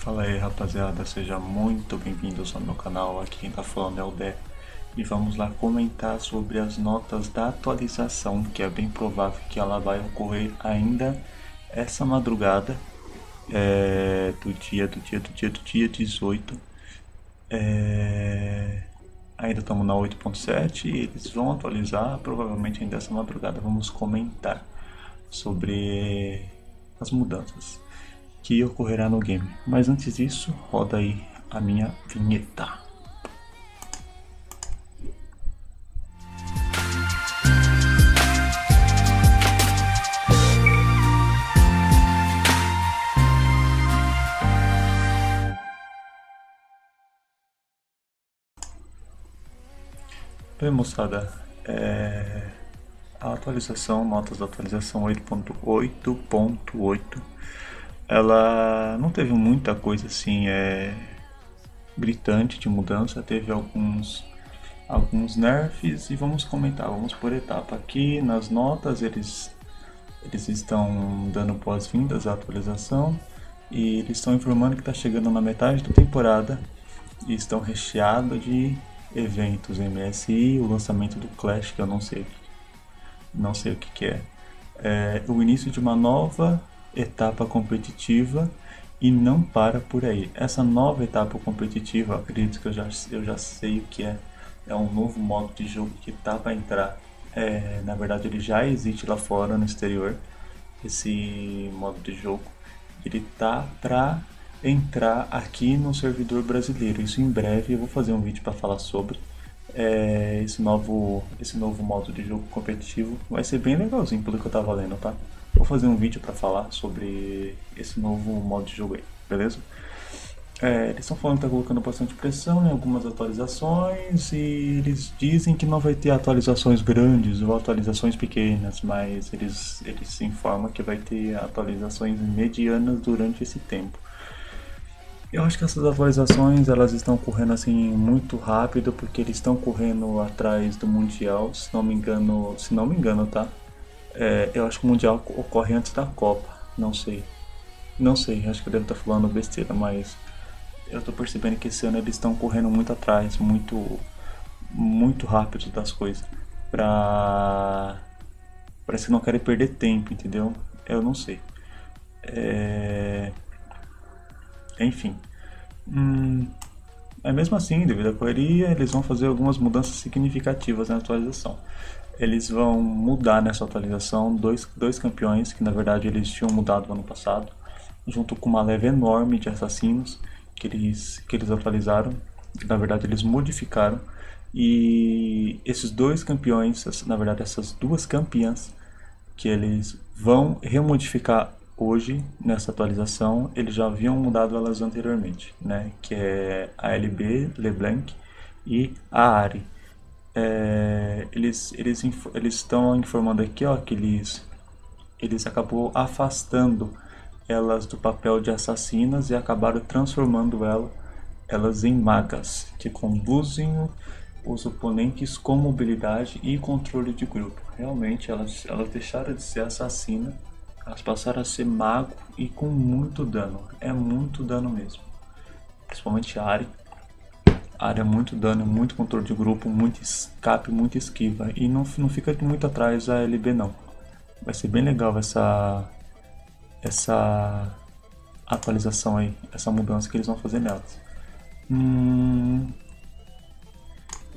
Fala aí rapaziada, seja muito bem-vindos ao meu canal, aqui quem tá falando é o Dé. E vamos lá comentar sobre as notas da atualização, que é bem provável que ela vai ocorrer ainda essa madrugada é, do dia, do dia, do dia, do dia 18 é, ainda estamos na 8.7 e eles vão atualizar provavelmente ainda essa madrugada, vamos comentar sobre as mudanças que ocorrerá no game. Mas antes disso, roda aí a minha vinheta. Bem, moçada, é... a atualização, notas da atualização 8.8.8 ela não teve muita coisa assim é, gritante de mudança, teve alguns alguns nerfs e vamos comentar, vamos por etapa aqui nas notas eles eles estão dando boas-vindas à atualização e eles estão informando que está chegando na metade da temporada e estão recheados de eventos MSI, o lançamento do Clash que eu não sei não sei o que, que é. é o início de uma nova etapa competitiva e não para por aí. Essa nova etapa competitiva, acredito que eu já, eu já sei o que é. É um novo modo de jogo que tá para entrar. É, na verdade, ele já existe lá fora no exterior. Esse modo de jogo ele tá para entrar aqui no servidor brasileiro. Isso em breve eu vou fazer um vídeo para falar sobre é, esse novo esse novo modo de jogo competitivo. Vai ser bem legalzinho pelo que eu tava lendo, tá? Vou fazer um vídeo para falar sobre esse novo modo de jogo aí, beleza? É, eles estão falando que está colocando bastante pressão em algumas atualizações e eles dizem que não vai ter atualizações grandes ou atualizações pequenas, mas eles, eles informam que vai ter atualizações medianas durante esse tempo. Eu acho que essas atualizações elas estão correndo assim muito rápido porque eles estão correndo atrás do mundial, se não me engano, se não me engano, tá? É, eu acho que o Mundial ocorre antes da Copa. Não sei. Não sei, acho que eu devo estar falando besteira, mas eu estou percebendo que esse ano eles estão correndo muito atrás, muito muito rápido das coisas. Pra. Parece que não querem perder tempo, entendeu? Eu não sei. É... Enfim. Hum... Mas mesmo assim, devido à correria, eles vão fazer algumas mudanças significativas na atualização eles vão mudar nessa atualização dois, dois campeões que na verdade eles tinham mudado no ano passado, junto com uma leve enorme de assassinos que eles, que eles atualizaram, que na verdade eles modificaram. E esses dois campeões, na verdade essas duas campeãs que eles vão remodificar hoje nessa atualização, eles já haviam mudado elas anteriormente, né? Que é a LB, LeBlanc e a Ari é, eles eles eles estão informando aqui ó que eles eles acabou afastando elas do papel de assassinas e acabaram transformando ela, elas em magas que conduzem os oponentes com mobilidade e controle de grupo. Realmente elas elas deixaram de ser assassina, elas passaram a ser mago e com muito dano. É muito dano mesmo. Principalmente a Ari, área muito dano, muito controle de grupo, muito escape, muito esquiva. E não, não fica muito atrás a LB não. Vai ser bem legal essa, essa atualização aí, essa mudança que eles vão fazer nelas. Hum,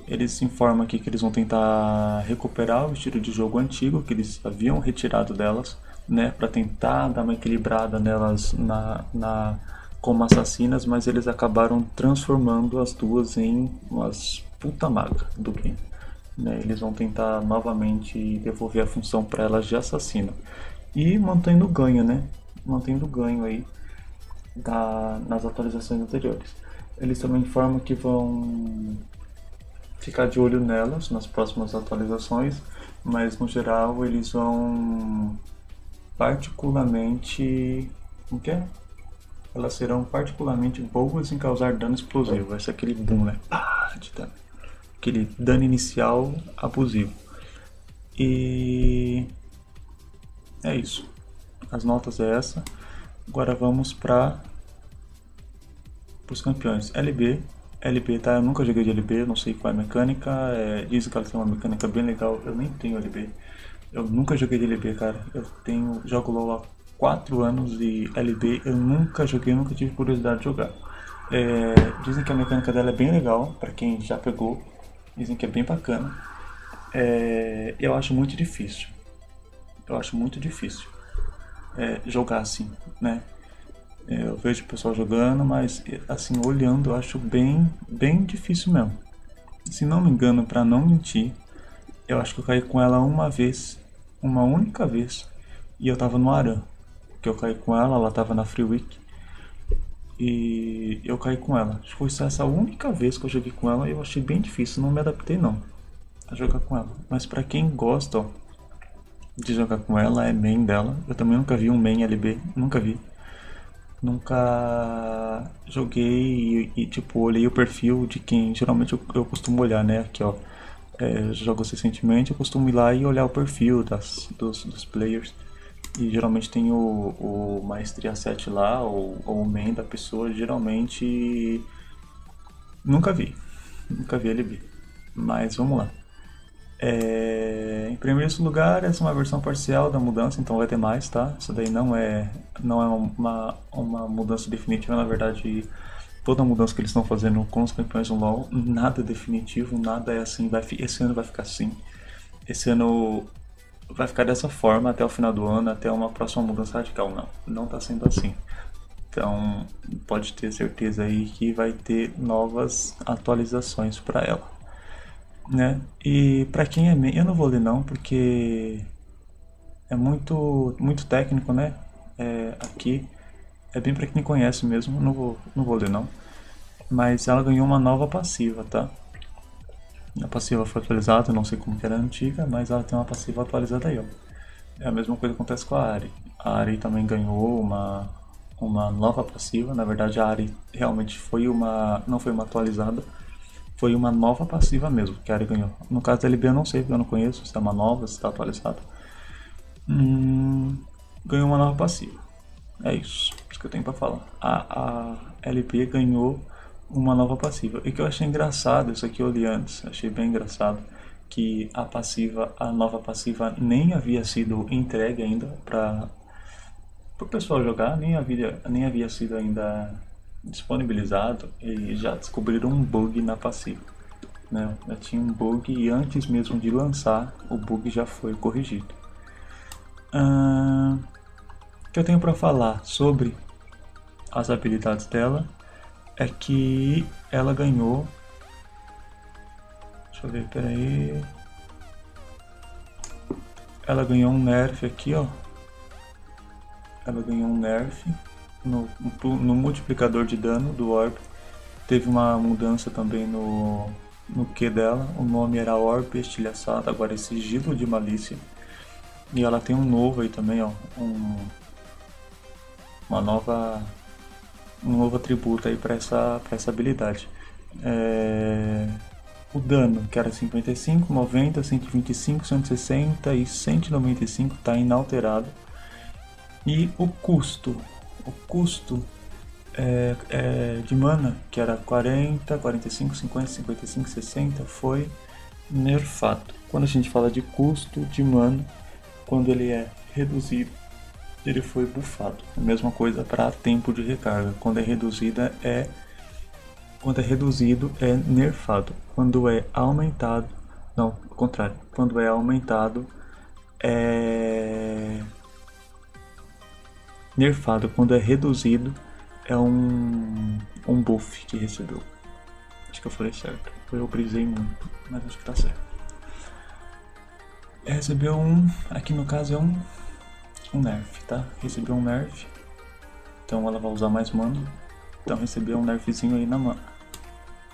eles informam aqui que eles vão tentar recuperar o estilo de jogo antigo que eles haviam retirado delas, né, para tentar dar uma equilibrada nelas na, na como assassinas, mas eles acabaram transformando as duas em umas puta maga do game. Né? Eles vão tentar novamente devolver a função para elas de assassina. E mantendo o ganho, né? Mantendo o ganho aí da, nas atualizações anteriores. Eles também informam que vão ficar de olho nelas nas próximas atualizações, mas no geral eles vão particularmente. O que é? Elas serão particularmente boas em causar dano explosivo. Vai ser aquele boom, né? Pá, de dano. Aquele dano inicial abusivo. E é isso. As notas é essa. Agora vamos para os campeões. LB, LB, tá? Eu nunca joguei de LB, não sei qual é a mecânica. É, dizem que ela tem uma mecânica bem legal. Eu nem tenho LB. Eu nunca joguei de LB, cara. Eu tenho, jogo LoL 4 anos e LB eu nunca joguei, nunca tive curiosidade de jogar. É, dizem que a mecânica dela é bem legal, para quem já pegou. Dizem que é bem bacana. É, eu acho muito difícil. Eu acho muito difícil é, jogar assim, né? Eu vejo o pessoal jogando, mas assim, olhando, eu acho bem, bem difícil mesmo. Se não me engano, para não mentir, eu acho que eu caí com ela uma vez, uma única vez, e eu tava no Aran. Que eu caí com ela, ela tava na Free Week. E eu caí com ela. Acho que foi essa única vez que eu joguei com ela e eu achei bem difícil, não me adaptei não a jogar com ela. Mas para quem gosta ó, de jogar com ela, é main dela. Eu também nunca vi um main LB, nunca vi. Nunca joguei e, e tipo, olhei o perfil de quem geralmente eu, eu costumo olhar, né? Aqui ó, é, jogo recentemente, eu costumo ir lá e olhar o perfil das, dos, dos players. E geralmente tem o, o Maestria 7 lá, ou, ou o main da pessoa, geralmente nunca vi. Nunca vi LB. Mas vamos lá. É, em primeiro lugar, essa é uma versão parcial da mudança, então vai ter mais, tá? Isso daí não é, não é uma, uma mudança definitiva, na verdade, toda mudança que eles estão fazendo com os campeões do LoL, nada é definitivo, nada é assim, vai, esse ano vai ficar assim. Esse ano vai ficar dessa forma até o final do ano, até uma próxima mudança radical. Não, não está sendo assim. Então, pode ter certeza aí que vai ter novas atualizações para ela né? E para quem é eu não vou ler não, porque é muito muito técnico, né? É, aqui é bem para quem conhece mesmo, não vou não vou ler não. Mas ela ganhou uma nova passiva, tá? A passiva foi atualizada, não sei como que era antiga, mas ela tem uma passiva atualizada aí, ó. É a mesma coisa que acontece com a Ari. A Ari também ganhou uma uma nova passiva, na verdade a Ari realmente foi uma não foi uma atualizada foi uma nova passiva mesmo que a Ari ganhou. No caso da LB eu não sei, porque eu não conheço se é uma nova, se está atualizada. Hum, ganhou uma nova passiva. É isso, isso que eu tenho para falar. A, a LB ganhou uma nova passiva. E que eu achei engraçado, isso aqui eu li antes, achei bem engraçado, que a passiva, a nova passiva nem havia sido entregue ainda para o pessoal jogar, nem havia, nem havia sido ainda disponibilizado e já descobriram um bug na passiva. Né? Já tinha um bug e antes mesmo de lançar, o bug já foi corrigido. o que eu tenho para falar sobre as habilidades dela é que ela ganhou. Deixa eu ver, peraí. Ela ganhou um nerf aqui, ó. Ela ganhou um nerf no, no multiplicador de dano do Orb. Teve uma mudança também no, no Q dela. O nome era Orb Estilhaçado, agora é Sigilo de Malícia. E ela tem um novo aí também, ó. Um, uma nova. Um novo atributo aí para essa, essa habilidade. É, o dano, que era 55, 90, 125, 160 e 195, está inalterado. E o custo, o custo é, é, de mana, que era 40, 45, 50, 55, 60, foi nerfado. Quando a gente fala de custo de mana, quando ele é reduzido, ele foi buffado. A mesma coisa para tempo de recarga. Quando é reduzida é quando é reduzido é nerfado. Quando é aumentado, não, ao contrário. Quando é aumentado é Nerfado, quando é reduzido, é um, um buff que recebeu. Acho que eu falei certo. Eu brisei muito, mas acho que tá certo. Recebeu um, aqui no caso é um, um nerf, tá? Recebeu um nerf, então ela vai usar mais mana. Então recebeu um nerfzinho aí na mana,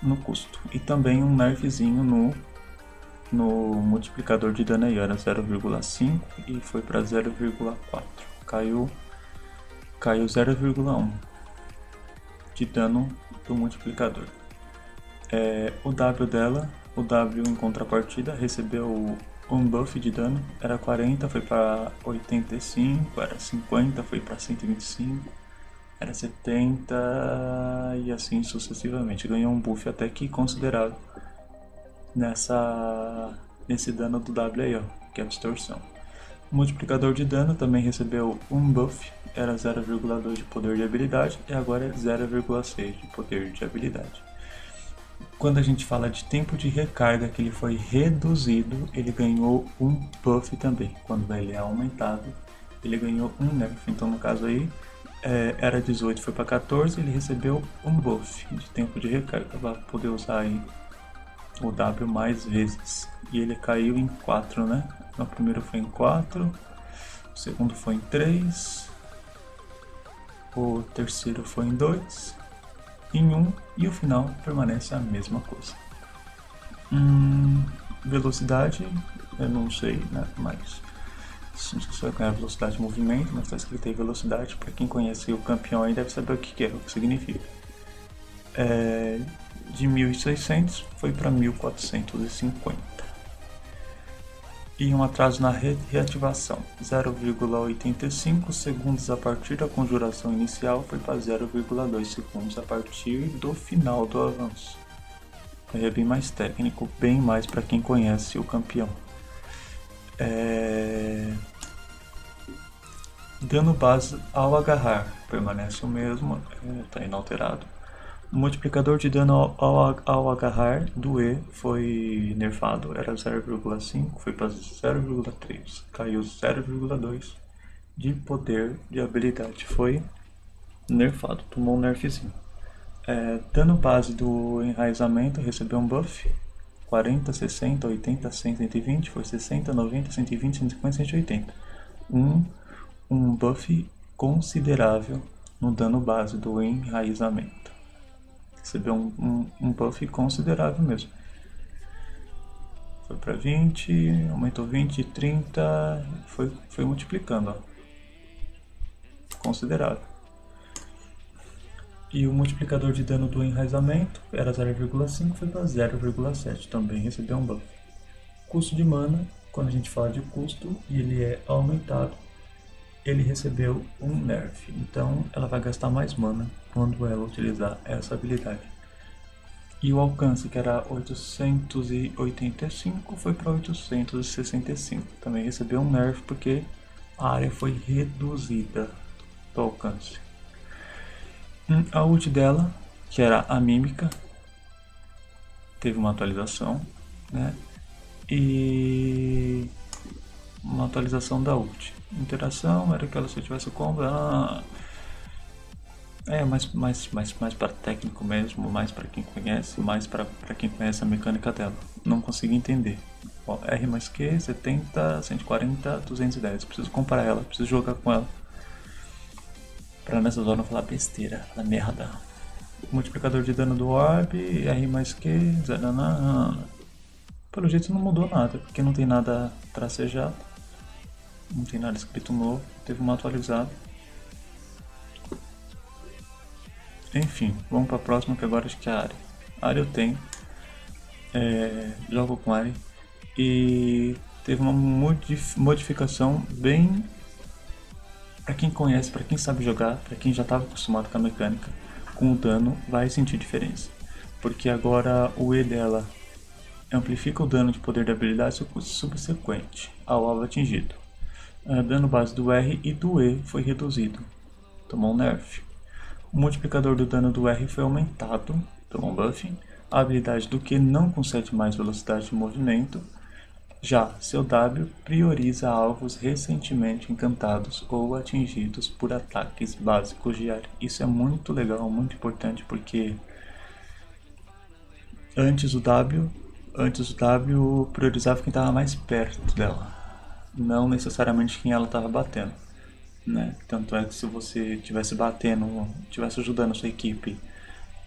no custo. E também um nerfzinho no, no multiplicador de dano aí, era 0,5 e foi para 0,4. Caiu caiu 0,1 de dano do multiplicador. É, o W dela, o W em contrapartida, recebeu um buff de dano, era 40, foi para 85, era 50, foi para 125, era 70 e assim sucessivamente. Ganhou um buff até que considerável nessa, nesse dano do W aí, ó, que é a distorção. O multiplicador de dano também recebeu um buff, era 0,2 de poder de habilidade e agora é 0,6 de poder de habilidade. Quando a gente fala de tempo de recarga que ele foi reduzido, ele ganhou um buff também. Quando ele é aumentado, ele ganhou um nerf. Então no caso aí é, era 18, foi para 14, ele recebeu um buff de tempo de recarga para poder usar aí o W mais vezes. E ele caiu em 4, né? Então, o primeiro foi em 4, o segundo foi em 3, o terceiro foi em 2, em 1 e o final permanece a mesma coisa. Hum, velocidade, eu não sei, né? Mas não sei se vai ganhar velocidade de movimento, mas está escrito aí velocidade. Para quem conhece o campeão aí deve saber o que, que é, o que significa. É, de 1600 foi para 1450. E um atraso na reativação, 0,85 segundos a partir da conjuração inicial foi para 0,2 segundos a partir do final do avanço. Aí é bem mais técnico, bem mais para quem conhece o campeão. É... Dano base ao agarrar permanece o mesmo, está é, inalterado. O multiplicador de dano ao, ao, ao agarrar do E foi nerfado, era 0,5, foi para 0,3, caiu 0,2 de poder de habilidade, foi nerfado, tomou um nerfzinho. É, dano base do enraizamento recebeu um buff, 40, 60, 80, 100, 120, foi 60, 90, 120, 150, 180. Um, um buff considerável no dano base do enraizamento recebeu um, um, um buff considerável mesmo. Foi para 20, aumentou 20, 30, foi, foi multiplicando, ó. considerável. E o multiplicador de dano do enraizamento era 0,5, foi para 0,7, também recebeu um buff. Custo de mana, quando a gente fala de custo ele é aumentado, ele recebeu um nerf, então ela vai gastar mais mana quando ela utilizar essa habilidade. E o alcance, que era 885, foi para 865. Também recebeu um nerf porque a área foi reduzida do alcance. Hum, a ult dela, que era a mímica, teve uma atualização, né? E uma atualização da ult. Interação era que ela se tivesse combo, ela é mais mais mais mais para técnico mesmo, mais para quem conhece, mais para quem conhece a mecânica dela. Não consegui entender. R mais Q, 70, 140, 210. Preciso comparar ela, preciso jogar com ela. Pra nessa zona falar besteira, falar merda. Multiplicador de dano do orb, R mais Q, zanana. Pelo jeito não mudou nada, porque não tem nada tracejado. Não tem nada escrito novo, teve uma atualizada. Enfim, vamos para a próxima que agora acho que é a área. A área eu tenho, é, jogo com área e teve uma modificação bem para quem conhece, para quem sabe jogar, para quem já estava acostumado com a mecânica, com o dano vai sentir diferença, porque agora o E dela amplifica o dano de poder de habilidade subsequente ao alvo atingido. O dano base do R e do E foi reduzido, tomou um nerf. O multiplicador do dano do R foi aumentado, tomou um buff. A habilidade do Q não concede mais velocidade de movimento. Já seu W prioriza alvos recentemente encantados ou atingidos por ataques básicos de área. Isso é muito legal, muito importante porque antes o W, antes o W priorizava quem estava mais perto dela, não necessariamente quem ela estava batendo né? Tanto é que se você tivesse batendo, tivesse ajudando a sua equipe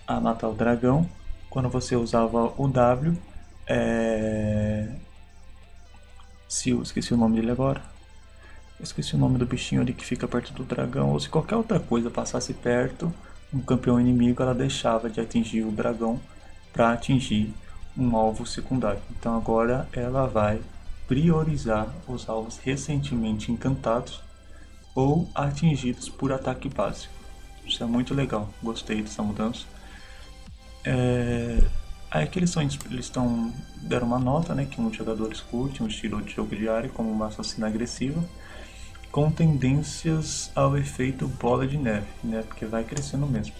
a matar o dragão, quando você usava o W, é... se eu esqueci o nome dele agora, esqueci o nome do bichinho ali que fica perto do dragão, ou se qualquer outra coisa passasse perto, um campeão inimigo, ela deixava de atingir o dragão para atingir um alvo secundário. Então agora ela vai priorizar os alvos recentemente encantados ou atingidos por ataque básico. Isso é muito legal, gostei dessa mudança. É... Aí aqui eles eles estão deram uma nota, né, que um jogadores curte um estilo de jogo diário como uma assassina agressiva, com tendências ao efeito bola de neve, né, porque vai crescendo mesmo.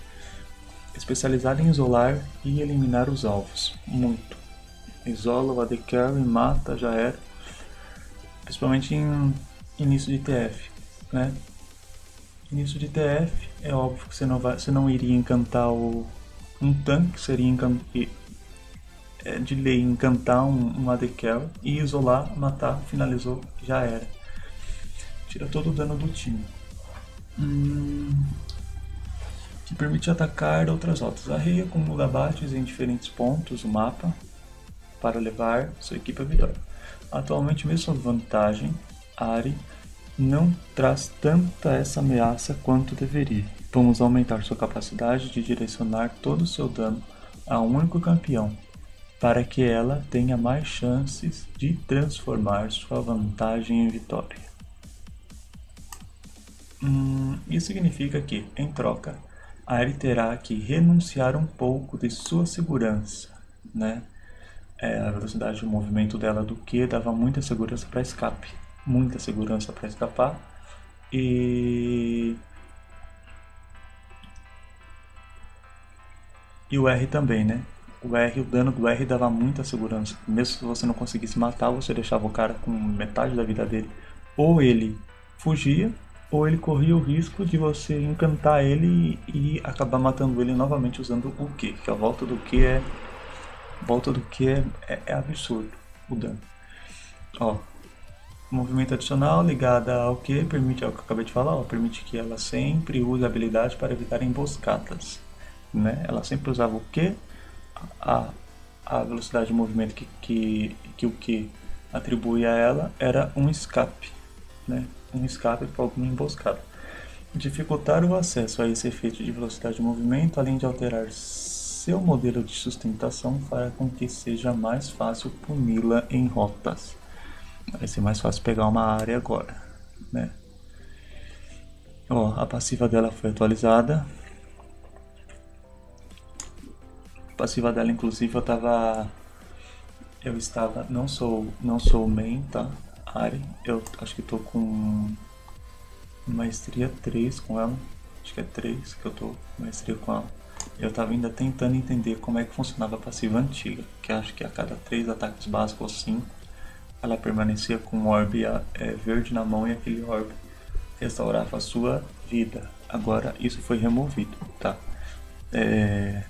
Especializado em isolar e eliminar os alvos, muito. Isola o AD Carry, mata, já era. Principalmente em início de TF, né? Início de TF, é óbvio que você não, vai, você não iria encantar o, um tanque, seria encantar, é, de lei encantar um, um AD e isolar, matar, finalizou, já era. Tira todo o dano do time. Hum, que permite atacar outras rotas. A rei acumula abates em diferentes pontos do mapa para levar sua equipe à vitória. Atualmente, mesmo vantagem, Ari não traz tanta essa ameaça quanto deveria. Vamos aumentar sua capacidade de direcionar todo o seu dano a um único campeão, para que ela tenha mais chances de transformar sua vantagem em vitória. Hum, isso significa que, em troca, Ari terá que renunciar um pouco de sua segurança, né? É, a velocidade de movimento dela do que dava muita segurança para escape, muita segurança para escapar e e o R também, né? O R, o dano do R dava muita segurança. Mesmo se você não conseguisse matar, você deixava o cara com metade da vida dele. Ou ele fugia, ou ele corria o risco de você encantar ele e, acabar matando ele novamente usando o Q, que a volta do Q é. Volta do Q é, é, é absurdo o dano. Ó, movimento adicional ligada ao que permite, é o que eu acabei de falar, ó, permite que ela sempre use a habilidade para evitar emboscadas. Né? Ela sempre usava o que a, a velocidade de movimento que, que, que o que atribui a ela era um escape, né? um escape para alguma emboscada. Dificultar o acesso a esse efeito de velocidade de movimento, além de alterar seu modelo de sustentação, fará com que seja mais fácil puni-la em rotas. Vai ser mais fácil pegar uma área agora, né? Ó, a passiva dela foi atualizada, passiva dela, inclusive, eu tava. Eu estava. Não sou. Não sou main, tá? Ari. Eu acho que tô com. Maestria 3 com ela. Acho que é 3 que eu tô maestria com ela. Eu tava ainda tentando entender como é que funcionava a passiva antiga. Que acho que a cada 3 ataques básicos ou 5 ela permanecia com um orbe é, verde na mão e aquele orbe restaurava a sua vida. Agora isso foi removido, tá? É,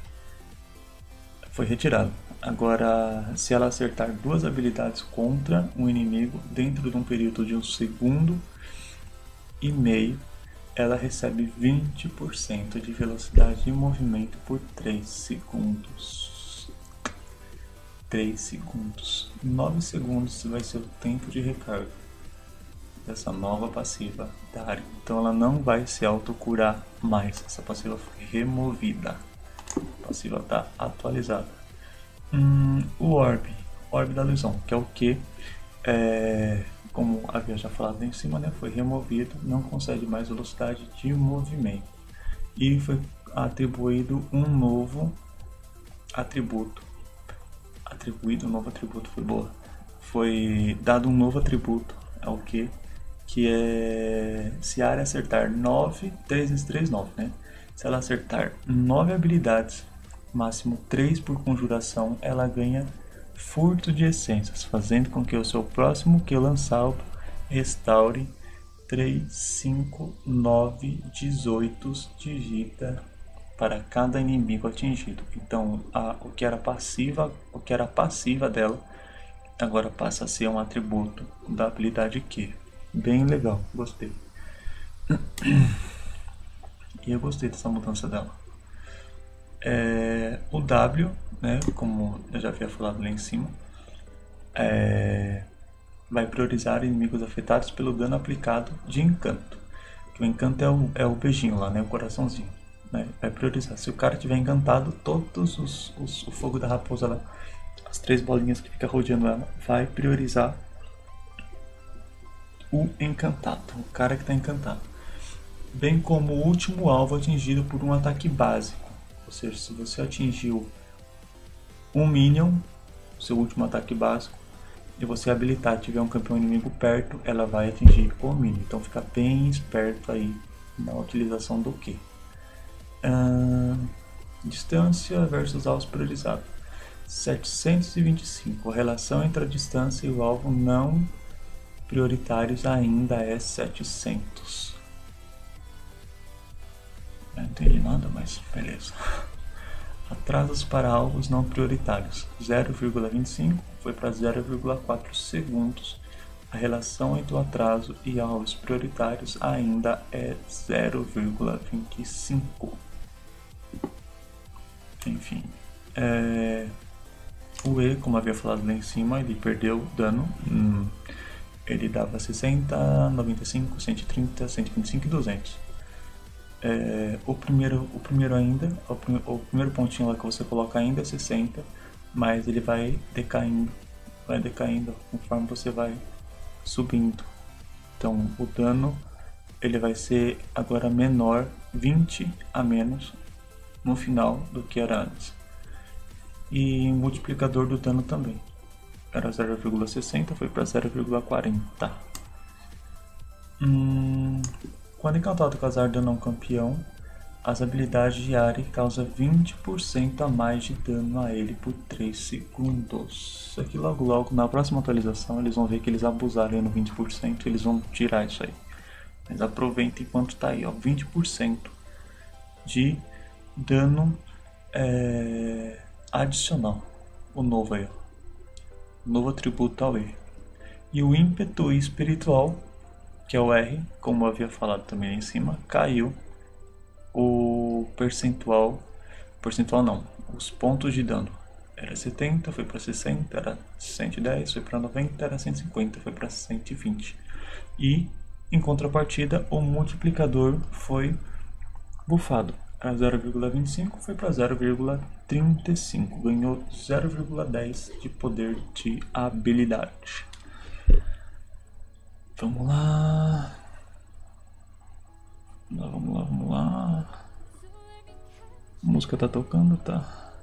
foi retirado. Agora, se ela acertar duas habilidades contra um inimigo dentro de um período de um segundo e meio, ela recebe 20% de velocidade de movimento por 3 segundos. 3 segundos. 9 segundos vai ser o tempo de recarga dessa nova passiva da área. Então ela não vai se autocurar mais. Essa passiva foi removida passiva está atualizada. Hum, o Orb, Orb da Ilusão, que é o que, é, como havia já falado em cima, né, foi removido, não concede mais velocidade de movimento. E foi atribuído um novo atributo. Atribuído um novo atributo, foi boa. Foi dado um novo atributo, é o que? Que é se a área acertar 9, 3 vezes 3, 9, né? Se ela acertar 9 habilidades, máximo 3 por conjuração, ela ganha furto de essências, fazendo com que o seu próximo que lançar restaure 3, 5, 9, 18 digita para cada inimigo atingido. Então, a, o que era passiva, o que era passiva dela, agora passa a ser um atributo da habilidade Q. Bem legal, gostei. E eu gostei dessa mudança dela. É, o W, né, como eu já havia falado lá em cima, é, vai priorizar inimigos afetados pelo dano aplicado de encanto. Que o encanto é o, é o beijinho lá, né, o coraçãozinho. Né, vai priorizar. Se o cara tiver encantado, todos os, os, o fogo da raposa lá, as três bolinhas que fica rodeando ela, vai priorizar o encantado, o cara que está encantado. bem como o último alvo atingido por um ataque básico. Ou seja, se você atingiu um Minion, seu último ataque básico, e você habilitar tiver um campeão inimigo perto, ela vai atingir o Minion. Então fica bem esperto aí na utilização do que. Uh, distância versus alvo priorizado. 725. A relação entre a distância e o alvo não prioritários ainda é 700. Não entendi nada, mas beleza. Atrasos para alvos não prioritários. 0,25 foi para 0,4 segundos. A relação entre o atraso e alvos prioritários ainda é 0,25. Enfim. É... O E, como havia falado lá em cima, ele perdeu dano. Hum, ele dava 60, 95, 130, 125 e 200. É, o, primeiro, o primeiro ainda, o, prim, o, primeiro pontinho lá que você coloca ainda é 60, mas ele vai decaindo, vai decaindo conforme você vai subindo. Então o dano ele vai ser agora menor, 20 a menos no final do que era antes e multiplicador do dano também. Era 0,60, foi para 0,40. Hum, quando encantado casar dano a um campeão, as habilidades de Ari causam 20% a mais de dano a ele por 3 segundos. Aqui logo logo na próxima atualização eles vão ver que eles abusaram no 20% e eles vão tirar isso aí. Mas aproveita enquanto tá aí, ó, 20% de dano é, adicional, o novo aí, o novo atributo ao E. E o ímpeto espiritual, que é o R, como eu havia falado também em cima, caiu o percentual, percentual não, os pontos de dano. Era 70, foi para 60, era 110, foi para 90, era 150, foi para 120. E em contrapartida, o multiplicador foi bufado a 0,25 foi para 0,35, ganhou 0,10 de poder de habilidade. Vamos lá. Vamos lá, vamos lá. A música tá tocando, tá?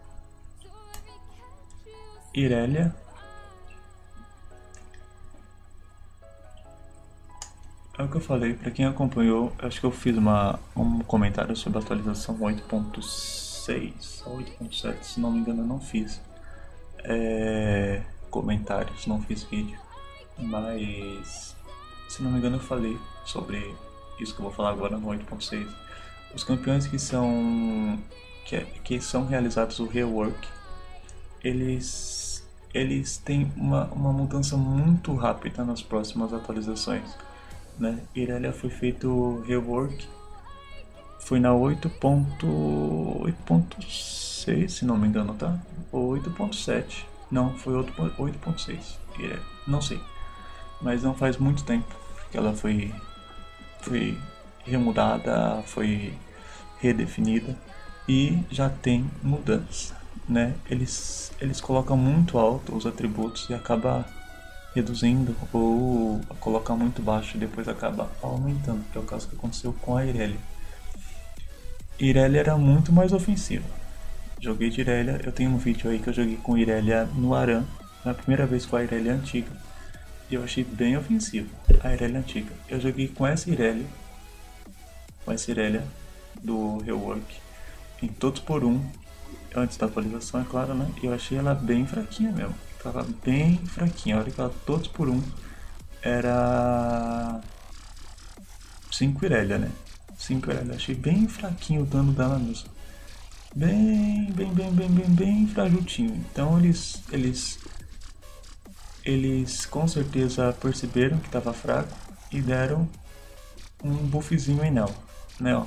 Irélia. É o que eu falei, para quem acompanhou, acho que eu fiz uma, um comentário sobre a atualização 8.6 ou 8.7, se não me engano eu não fiz é, comentários, não fiz vídeo, mas se não me engano eu falei sobre isso que eu vou falar agora no 8.6. Os campeões que são que, é, que são realizados o rework, eles eles têm uma, uma mudança muito rápida nas próximas atualizações né? Irelia foi feito rework, foi na 8.8.6 se não me engano, tá? Ou 8.7, não, foi 8.6, não sei, mas não faz muito tempo que ela foi, foi remudada, foi redefinida e já tem mudanças, né? Eles, eles colocam muito alto os atributos e acaba reduzindo ou colocar muito baixo e depois acaba aumentando, que é o caso que aconteceu com a Irelia. Irelia era muito mais ofensiva. Joguei de Irelia, eu tenho um vídeo aí que eu joguei com Irelia no Aran, na primeira vez com a Irelia antiga, e eu achei bem ofensivo a Irelia antiga. Eu joguei com essa Irelia, com essa Irelia do Rework, em todos por um, antes da atualização, é claro, né? E eu achei ela bem fraquinha mesmo. Tava bem fraquinha. A hora que ela todos por um era 5 Irelia, né? 5 Irelia. Achei bem fraquinho o dano dela mesmo. Bem, bem, bem, bem, bem, bem frajutinho. Então eles, eles, eles com certeza perceberam que estava fraco e deram um buffzinho aí nela, né? Ó.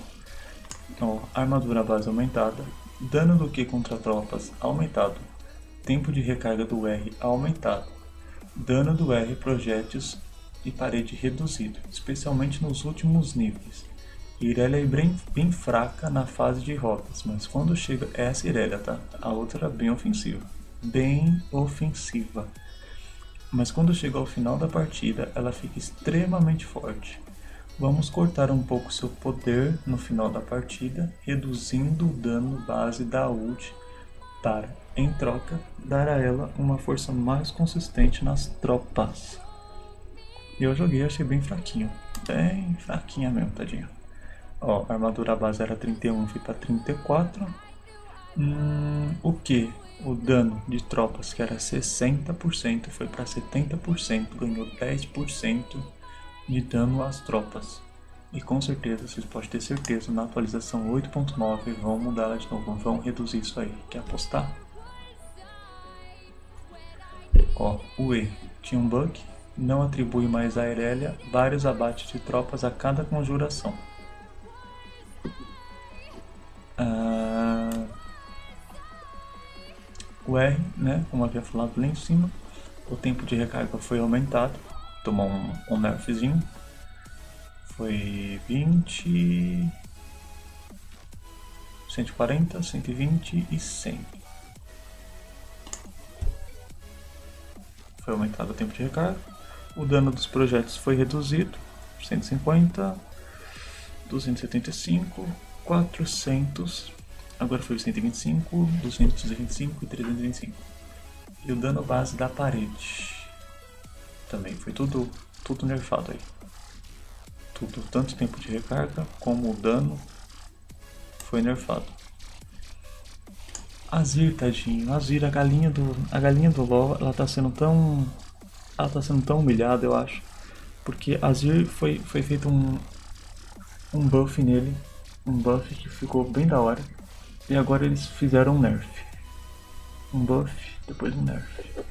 Ó, armadura base aumentada, dano do que contra tropas aumentado, Tempo de recarga do R aumentado. Dano do R projéteis e parede reduzido, especialmente nos últimos níveis. Irelia é bem, bem fraca na fase de rotas, mas quando chega essa Irelia, tá? A outra bem ofensiva. Bem ofensiva. Mas quando chega ao final da partida, ela fica extremamente forte. Vamos cortar um pouco seu poder no final da partida, reduzindo o dano base da ult para, em troca, dar a ela uma força mais consistente nas tropas. E eu joguei achei bem fraquinho, bem fraquinha mesmo, tadinho. Ó, a armadura base era 31, fui para 34. Hum, o que? O dano de tropas, que era 60%, foi para 70%, ganhou 10% de dano às tropas. E com certeza, vocês podem ter certeza, na atualização 8.9 vão mudar ela de novo, vão reduzir isso aí. Quer apostar? Ó, o E tinha um bug, não atribui mais a Irelia vários abates de tropas a cada conjuração. Ah, o R, né, como havia falado lá em cima, o tempo de recarga foi aumentado, tomou um, um nerfzinho, foi 20, 140, 120 e 100. Foi aumentado o tempo de recarga, o dano dos projetos foi reduzido, 150, 275, 400, agora foi 125, 225 e 325. E o dano base da parede também foi tudo, tudo nerfado aí. Tudo, tanto tempo de recarga como o dano foi nerfado. Azir, tadinho, Azir, a galinha do, a galinha do LoL, ela tá sendo tão, ela tá sendo tão humilhada, eu acho, porque Azir foi, foi feito um, um buff nele um buff que ficou bem da hora. E agora eles fizeram um nerf. Um buff, depois um nerf.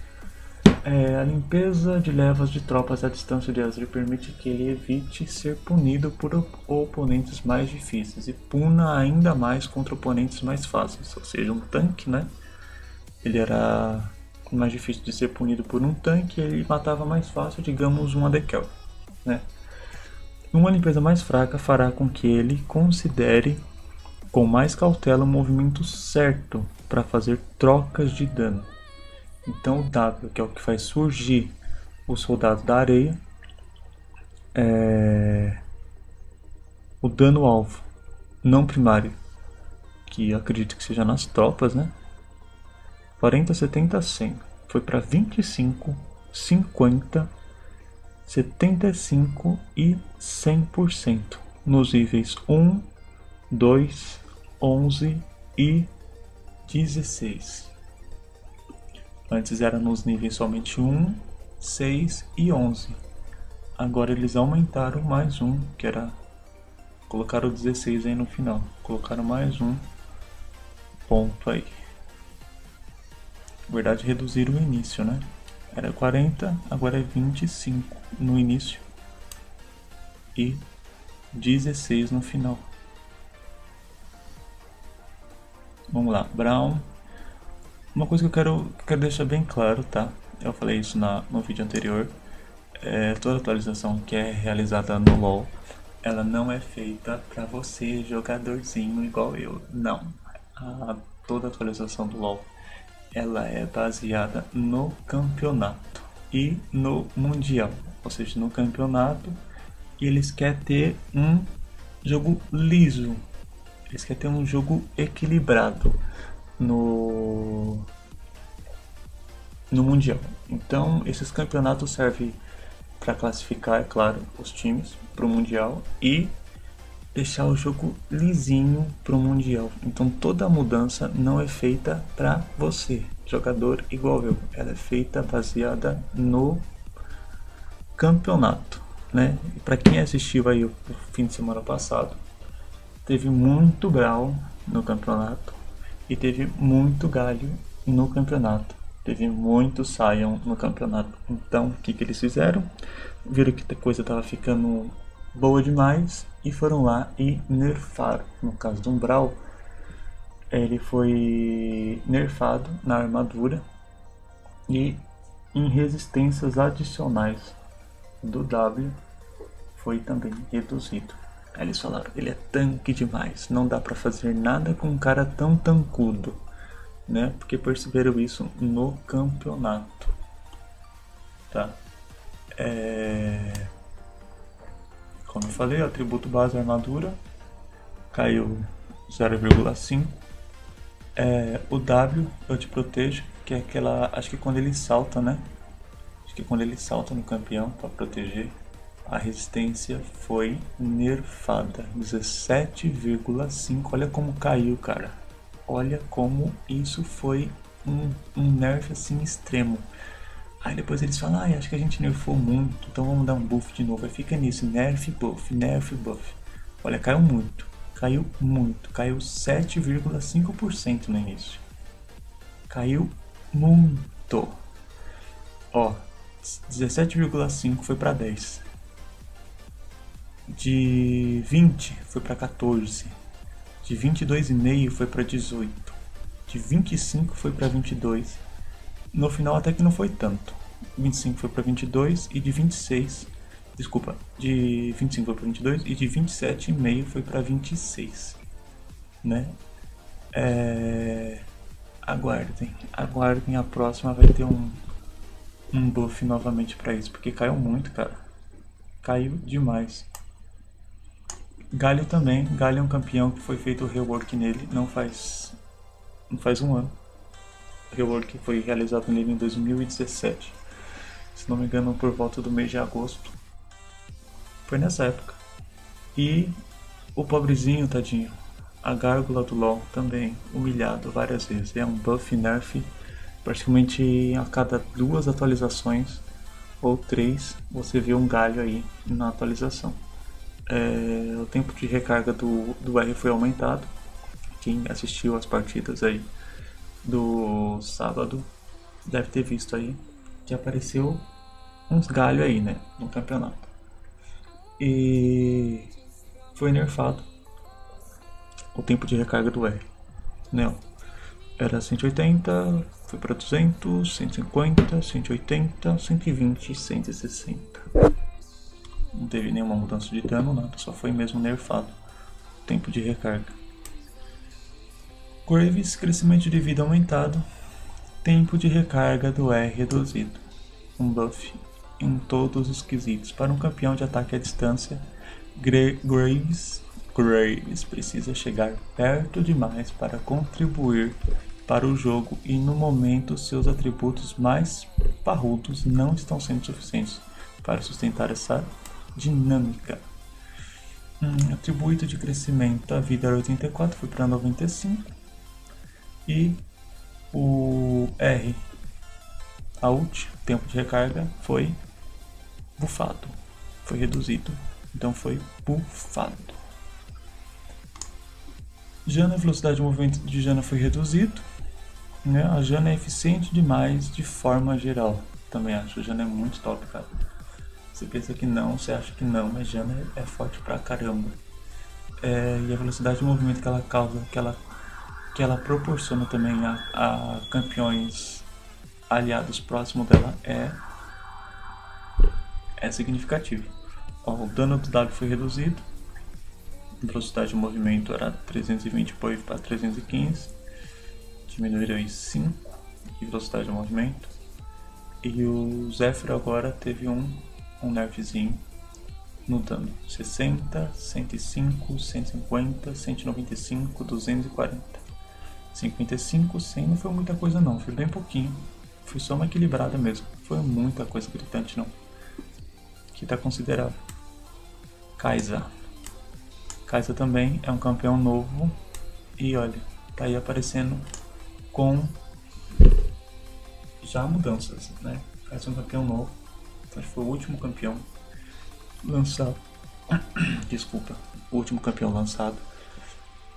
É, a limpeza de levas de tropas à distância de Azir permite que ele evite ser punido por oponentes mais difíceis e puna ainda mais contra oponentes mais fáceis. Ou seja, um tanque, né? Ele era mais difícil de ser punido por um tanque e ele matava mais fácil, digamos, um Adekel, né? Uma limpeza mais fraca fará com que ele considere com mais cautela o movimento certo para fazer trocas de dano. Então o W, que é o que faz surgir o soldado da areia, é o dano alvo não primário, que acredito que seja nas tropas, né? 40, 70, 100. Foi para 25, 50 75% e 100% nos níveis 1, 2, 11 e 16. Antes era nos níveis somente 1, 6 e 11. Agora eles aumentaram mais um, que era colocaram 16 aí no final. Colocaram mais um ponto aí. Na verdade reduziram o início, né? Era 40, agora é 25 no início e 16 no final. Vamos lá, Brown. Uma coisa que eu quero, que eu quero deixar bem claro, tá? Eu falei isso na, no vídeo anterior. É, toda atualização que é realizada no LoL, ela não é feita para você, jogadorzinho igual eu. Não. A, toda atualização do LoL ela é baseada no campeonato e no mundial, ou seja, no campeonato eles querem ter um jogo liso, eles querem ter um jogo equilibrado no no mundial. Então esses campeonatos servem para classificar, é claro, os times para o mundial e deixar o jogo lisinho para o mundial. Então toda mudança não é feita para você, jogador igual eu. Ela é feita baseada no campeonato, né? Para quem assistiu aí o fim de semana passado, teve muito grau no campeonato e teve muito galho no campeonato. Teve muito Sion no campeonato. Então, o que, que eles fizeram? Viram que a coisa estava ficando boa demais e foram lá e nerfaram. No caso do Umbral, ele foi nerfado na armadura e em resistências adicionais do W foi também reduzido. Aí eles falaram, ele é tanque demais, não dá para fazer nada com um cara tão tancudo, né? Porque perceberam isso no campeonato, tá? É Como eu falei, atributo base armadura caiu 0,5. É, o W eu te protejo, que é aquela. Acho que quando ele salta, né? Acho que quando ele salta no campeão para proteger, a resistência foi nerfada. 17,5. Olha como caiu, cara. Olha como isso foi um, um nerf assim extremo. Aí depois eles falam, ah, acho que a gente nerfou muito, então vamos dar um buff de novo. Aí fica nisso, nerf, buff, nerf, buff. Olha, caiu muito. Caiu muito. Caiu 7,5% no início. Caiu muito. Ó, 17,5 foi para 10. De 20 foi para 14. De 22,5 foi para 18. De 25 foi para 22. No final até que não foi tanto. 25 foi para 22 e de 26, desculpa, de 25 foi para 22 e de 27,5 foi para 26, né? É... Aguardem, aguardem a próxima vai ter um um buff novamente para isso, porque caiu muito, cara. Caiu demais. Galho também, Galho é um campeão que foi feito o rework nele, não faz não faz um ano. O rework foi realizado nele em 2017. Se não me engano, por volta do mês de agosto. Foi nessa época. E o pobrezinho, tadinho, a gárgula do LoL também humilhado várias vezes. É um buff nerf praticamente a cada duas atualizações ou três você vê um galho aí na atualização. É, o tempo de recarga do, do R foi aumentado. Quem assistiu as partidas aí do sábado deve ter visto aí que apareceu uns galhos aí, né, no campeonato. E foi nerfado o tempo de recarga do R. Né? Era 180, foi para 200, 150, 180, 120 e 160. Não teve nenhuma mudança de dano, nada, só foi mesmo nerfado. Tempo de recarga. Graves, crescimento de vida aumentado. Tempo de recarga do R reduzido. Um buff em todos os quesitos. Para um campeão de ataque à distância, Graves, Graves precisa chegar perto demais para contribuir para o jogo e no momento seus atributos mais parrudos não estão sendo suficientes para sustentar essa dinâmica. Hum, atributo de crescimento, a vida era 84, foi para 95 e o R, a ult, tempo de recarga, foi bufado, foi reduzido, então foi bufado. Jana, velocidade de movimento de Jana foi reduzido, né? A Jana é eficiente demais de forma geral. Também acho. A Jana é muito top, cara. Você pensa que não, você acha que não, mas Jana é forte pra caramba. É, e a velocidade de movimento que ela causa, que ela, que ela proporciona também a, a campeões aliados próximos dela é, é significativo. Ó, o dano do W foi reduzido. Velocidade de movimento era 320 para 315 diminuíram em 5 de velocidade de movimento. E o Zephyr agora teve um, um nerfzinho no dano. 60, 105, 150, 195, 240. 55, 100 não foi muita coisa não, foi bem pouquinho. Foi só uma equilibrada mesmo. Foi muita coisa gritante não. Que tá considerável. Kaisa. Kaisa também é um campeão novo. E olha, tá aí aparecendo com já mudanças, né? Faz um campeão novo. Acho que foi o último campeão lançado. Desculpa, o último campeão lançado.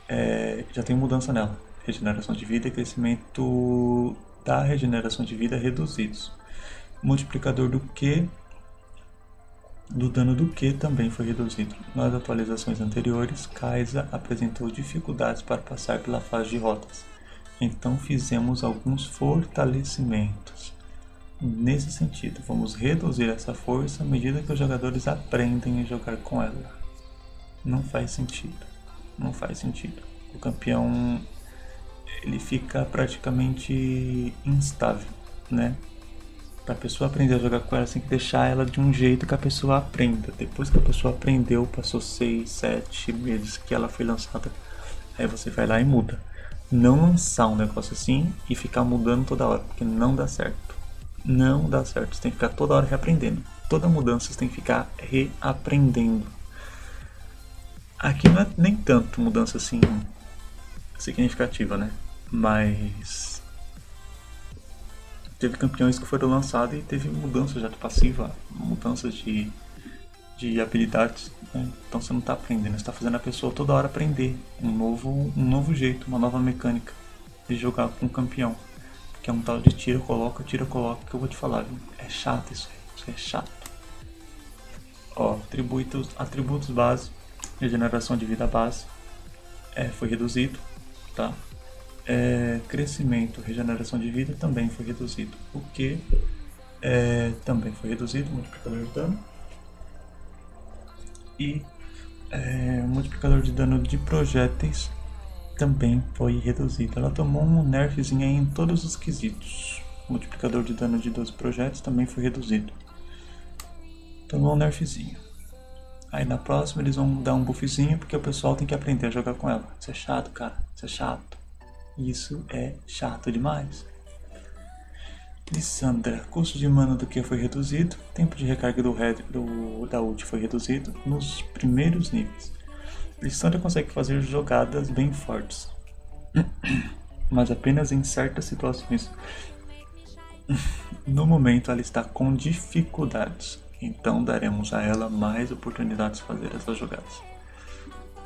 É, já tem mudança nela. Regeneração de vida e crescimento da regeneração de vida reduzidos. Multiplicador do Q do dano do Q também foi reduzido. Nas atualizações anteriores, Kaisa apresentou dificuldades para passar pela fase de rotas então fizemos alguns fortalecimentos. Nesse sentido, vamos reduzir essa força à medida que os jogadores aprendem a jogar com ela. Não faz sentido. Não faz sentido. O campeão ele fica praticamente instável, né? Pra pessoa aprender a jogar com ela, você tem que deixar ela de um jeito que a pessoa aprenda. Depois que a pessoa aprendeu, passou 6, 7 meses que ela foi lançada, aí você vai lá e muda. Não lançar um negócio assim e ficar mudando toda hora, porque não dá certo. Não dá certo. Você tem que ficar toda hora reaprendendo. Toda mudança você tem que ficar reaprendendo. Aqui não é nem tanto mudança assim significativa, né? Mas teve campeões que foram lançados e teve mudança já de passiva, mudanças de, de habilidades. Né? Então você não está aprendendo, está fazendo a pessoa toda hora aprender um novo, um novo jeito, uma nova mecânica de jogar com um campeão. Que é um tal de tira, coloca, tira, coloca, que eu vou te falar? É chato isso aí, isso é chato. Ó, atributos, atributos base, regeneração de vida base, é, foi reduzido, tá? é, crescimento, regeneração de vida também foi reduzido. O que é, também foi reduzido, multiplicador de dano. E é, multiplicador de dano de projéteis também foi reduzido. Ela tomou um nerfzinho em todos os quesitos. multiplicador de dano de 12 projéteis também foi reduzido. Tomou um nerfzinho. Aí na próxima eles vão dar um buffzinho porque o pessoal tem que aprender a jogar com ela. Isso é chato, cara. Isso é chato. Isso é chato demais. Lissandra, custo de mana do que foi reduzido, tempo de recarga do, red, do da ult foi reduzido nos primeiros níveis. Lissandra consegue fazer jogadas bem fortes, mas apenas em certas situações. No momento ela está com dificuldades, então daremos a ela mais oportunidades de fazer essas jogadas.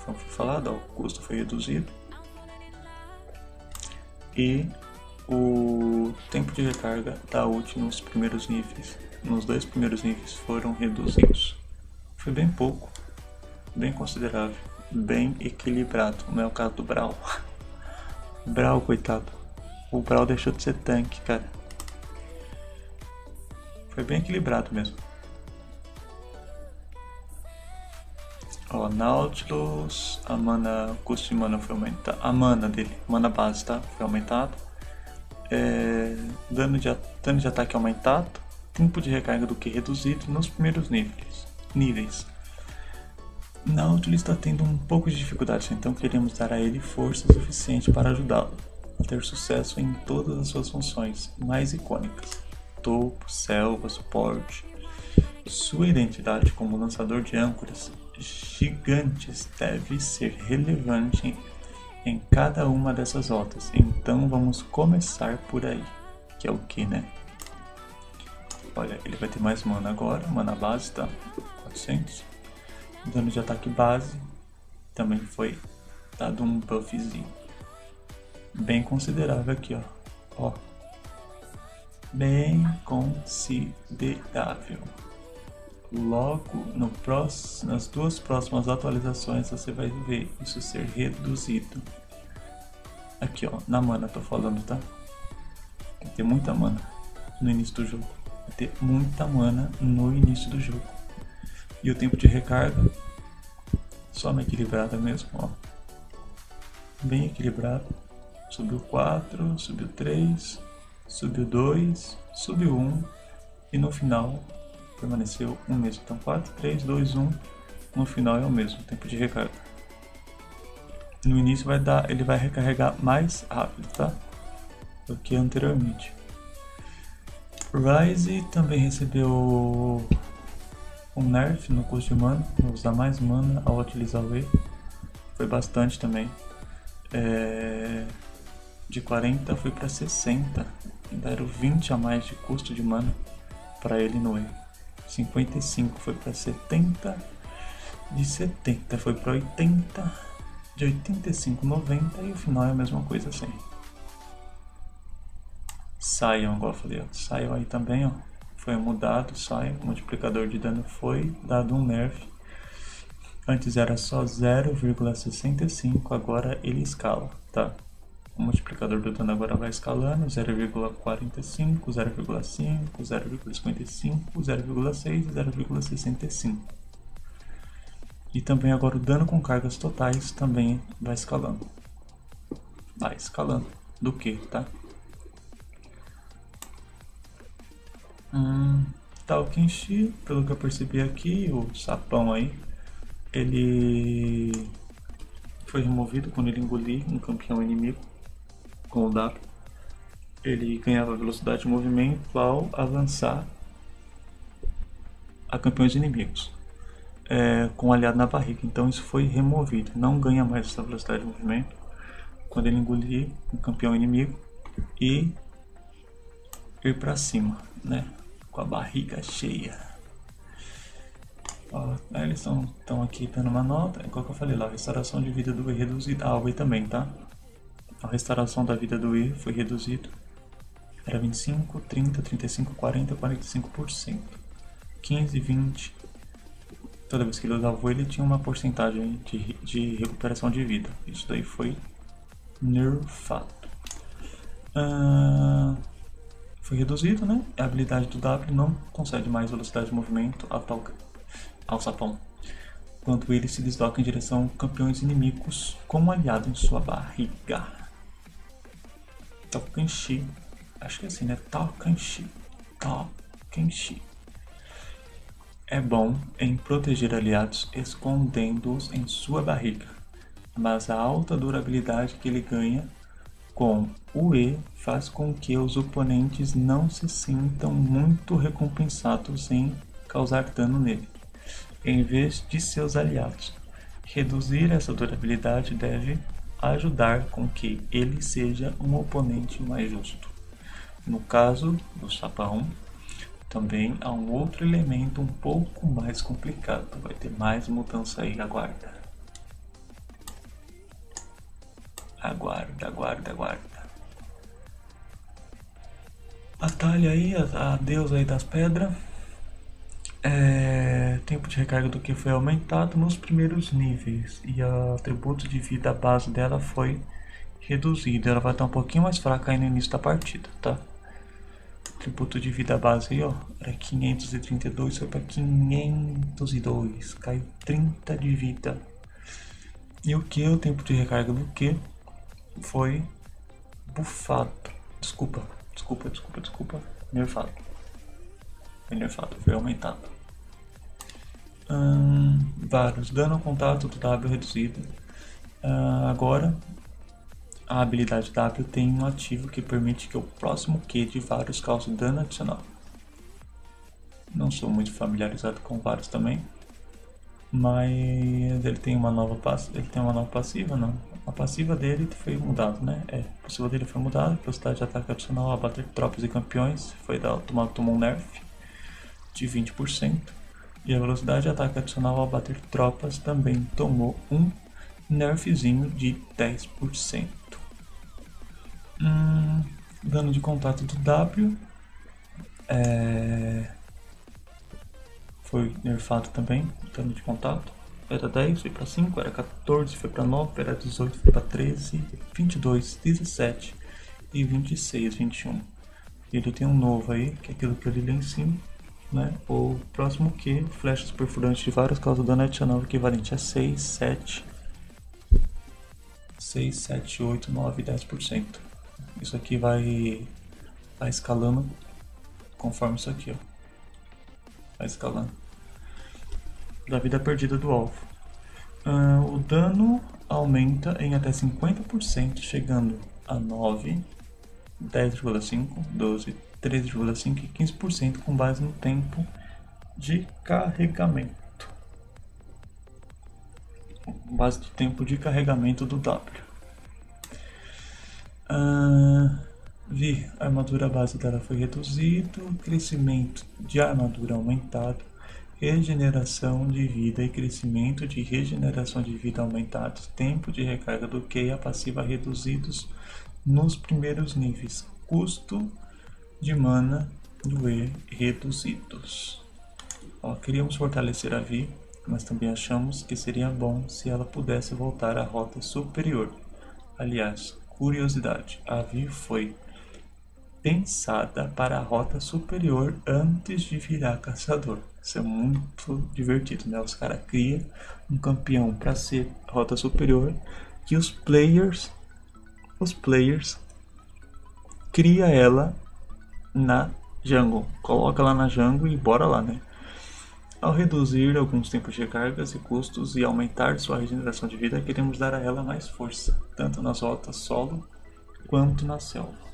Como foi falado, o custo foi reduzido, e o tempo de recarga da ult nos primeiros níveis, nos dois primeiros níveis foram reduzidos. Foi bem pouco, bem considerável, bem equilibrado. Não é o caso do Brawl. Brawl, coitado. O Brawl deixou de ser tanque, cara. Foi bem equilibrado mesmo. Ó, Nautilus, a mana, o custo de mana foi aumentado, a mana dele, mana base, tá? Foi aumentado. É, dano, de, dano de ataque aumentado, tempo de recarga do que reduzido nos primeiros níveis. níveis. Nautilus está tendo um pouco de dificuldade, então queremos dar a ele força suficiente para ajudá-lo a ter sucesso em todas as suas funções mais icônicas: topo, selva, suporte. Sua identidade como lançador de âncoras gigantes deve ser relevante em cada uma dessas rotas. Então vamos começar por aí, que é o que, né? Olha, ele vai ter mais mana agora, mana base tá 400. Dano de ataque base também foi dado um buffzinho. Bem considerável aqui, ó. Ó. Bem considerável. Logo no próximo, nas duas próximas atualizações você vai ver isso ser reduzido. Aqui ó, na mana tô falando, tá? Vai ter muita mana no início do jogo. Vai ter muita mana no início do jogo. E o tempo de recarga, só na equilibrada mesmo, ó. Bem equilibrado. Subiu 4, subiu 3, subiu 2, subiu 1 e no final permaneceu o mesmo. Então 4, 3, 2, 1, no final é o mesmo, tempo de recarga. No início vai dar, ele vai recarregar mais rápido, tá? Do que anteriormente. Rise também recebeu um nerf no custo de mana, usar mais mana ao utilizar o E. Foi bastante também. É... De 40 foi para 60, deram 20 a mais de custo de mana para ele no E. 55 foi para 70, de 70 foi para 80, de 85 90 e o final é a mesma coisa assim. Saiam, igual eu falei, saiam aí também, ó, foi mudado, sai, multiplicador de dano foi dado um nerf. Antes era só 0,65, agora ele escala, tá? O multiplicador do dano agora vai escalando 0,45, 0,5, 0,55, 0,6 e 0,65. E também agora o dano com cargas totais também vai escalando. Vai escalando. Do que, tá? Hum, tá o Kenshi, pelo que eu percebi aqui, o sapão aí, ele foi removido quando ele engoliu um campeão inimigo com o W. Ele ganhava velocidade de movimento ao avançar a campeões inimigos é, com um aliado na barriga. Então isso foi removido. Não ganha mais essa velocidade de movimento quando ele engolir um campeão inimigo e ir para cima, né? Com a barriga cheia. Ó, eles estão aqui dando uma nota. É igual que eu falei lá, restauração de vida do E reduzida. Ah, o E também, tá? A restauração da vida do E foi reduzido. Era 25, 30, 35, 40, 45%. 15, 20. Toda vez que ele usava o ele tinha uma porcentagem de, de recuperação de vida. Isso daí foi nerfado. Uh, foi reduzido, né? A habilidade do W não concede mais velocidade de movimento ao, ao sapão. Quando ele se desloca em direção a campeões inimigos como aliado em sua barriga. Tokanshi. Acho que é assim, né? Tokanshi. Tokanshi é bom em proteger aliados escondendo-os em sua barriga, mas a alta durabilidade que ele ganha com o E faz com que os oponentes não se sintam muito recompensados em causar dano nele, em vez de seus aliados. Reduzir essa durabilidade deve ajudar com que ele seja um oponente mais justo. No caso do Sapão, também há um outro elemento um pouco mais complicado. Vai ter mais mudança aí, aguarda. Aguarda, aguarda, aguarda. A talha aí, a, a deusa aí das pedras. É, tempo de recarga do que foi aumentado nos primeiros níveis e o atributo de vida base dela foi reduzido. Ela vai estar um pouquinho mais fraca aí no início da partida, tá? tributo de vida base aí, ó, era 532, foi para 502, caiu 30 de vida. E o que? O tempo de recarga do que foi bufado. Desculpa, desculpa, desculpa, desculpa. Nerfado. Foi nerfado, foi aumentado. Vários. Dano ao contato do W reduzido. Uh, agora, a habilidade W tem um ativo que permite que o próximo Q de vários cause dano adicional. Não sou muito familiarizado com vários também, mas ele tem uma nova ele tem uma nova passiva, não. A passiva dele foi mudado, né? É, a passiva dele foi mudada, velocidade de ataque adicional a bater tropas e campeões foi dado, tomou, tomou um nerf de 20%. E a velocidade de ataque adicional ao bater tropas também tomou um nerfzinho de 10%. Hum, dano de contato do W. É... Foi nerfado também, dano de contato. Era 10, foi para 5, era 14, foi para 9, era 18, foi para 13, 22, 17 e 26, 21. Ele tem um novo aí, que é aquilo que eu li lá em cima. Né? O próximo que flechas perfurantes de vários causam dano adicional equivalente a 6, 7, 6, 7, 8, 9 e 10%. Isso aqui vai, vai escalando conforme isso aqui, ó. Vai escalando. Da vida perdida do alvo. Uh, o dano aumenta em até 50%, chegando a 9, 10,5, 12, 13,5 e 15% com base no tempo de carregamento. Base do tempo de carregamento do W. Uh, vi, a armadura base dela foi reduzida, crescimento de armadura aumentado, regeneração de vida e crescimento de regeneração de vida aumentados, tempo de recarga do Q e a passiva reduzidos nos primeiros níveis, custo de mana do E reduzidos. Ó, queríamos fortalecer a Vi, mas também achamos que seria bom se ela pudesse voltar à rota superior. Aliás, curiosidade, a Vi foi pensada para a rota superior antes de virar caçador. Isso é muito divertido, né? Os caras criam um campeão para ser rota superior que os players, os players cria ela na Jungle. Coloca lá na Jungle e bora lá, né? Ao reduzir alguns tempos de recargas e custos e aumentar sua regeneração de vida, queremos dar a ela mais força, tanto nas rotas solo quanto na selva.